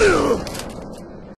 Ugh!